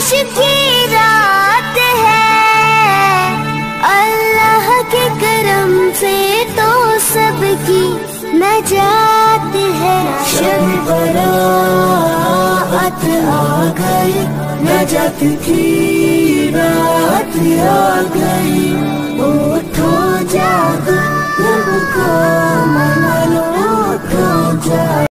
बारिश की रात है। अल्लाह के करम से तो सबकी नजात है। शब बरात आ गई नजात की रात आ